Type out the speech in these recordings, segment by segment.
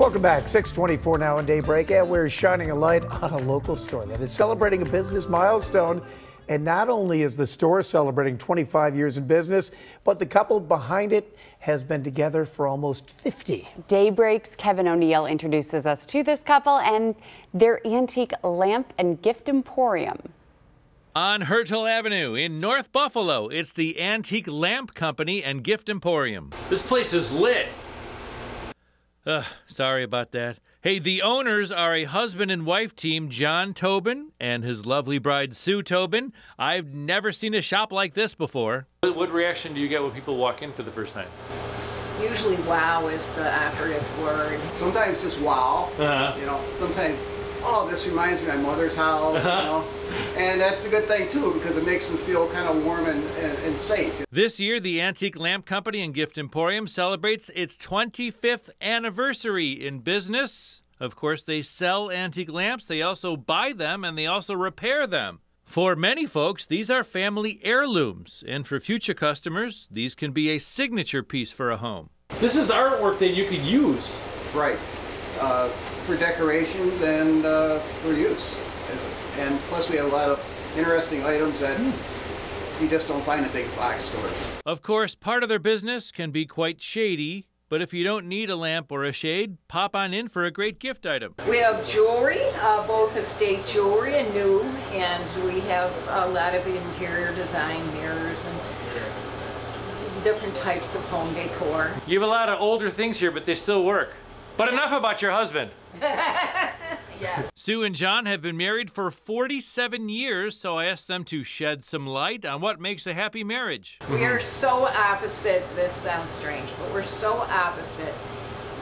Welcome back. 624 now in daybreak, and we're shining a light on a local store that is celebrating a business milestone. And not only is the store celebrating 25 years in business, but the couple behind it has been together for almost 50. Daybreak's Kevin O'Neill introduces us to this couple and their antique lamp and gift emporium. On Hertel Avenue in North Buffalo, it's the Antique Lamp Company and Gift Emporium. This place is lit. Ugh, sorry about that. Hey, the owners are a husband and wife team, John Tobin and his lovely bride, Sue Tobin. I've never seen a shop like this before. What, what reaction do you get when people walk in for the first time? Usually wow is the operative word. Sometimes just wow. Uh-huh. You know, sometimes, oh, this reminds me of my mother's house, you know. And that's a good thing too because it makes them feel kind of warm and, and, and safe. This year, the Antique Lamp Company and Gift Emporium celebrates its 25th anniversary in business. Of course, they sell antique lamps, they also buy them, and they also repair them. For many folks, these are family heirlooms, and for future customers, these can be a signature piece for a home. This is artwork that you could use. Right. Uh, for decorations and uh, for use. And plus we have a lot of interesting items that you just don't find in big box stores. Of course, part of their business can be quite shady, but if you don't need a lamp or a shade, pop on in for a great gift item. We have jewelry, uh, both estate jewelry and new, and we have a lot of interior design mirrors and different types of home decor. You have a lot of older things here, but they still work. But enough about your husband. Yes. Sue and John have been married for 47 years, so I asked them to shed some light on what makes a happy marriage. We are so opposite, this sounds strange, but we're so opposite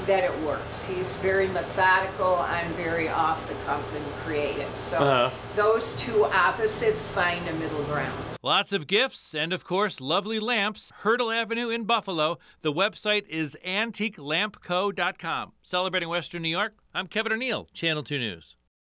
that it works. He's very methodical, I'm very off the cuff and creative. So Uh-huh. those two opposites find a middle ground. Lots of gifts and, of course, lovely lamps. Hertel Avenue in Buffalo. The website is antiquelampco.com. Celebrating Western New York, I'm Kevin O'Neill, Channel 2 News.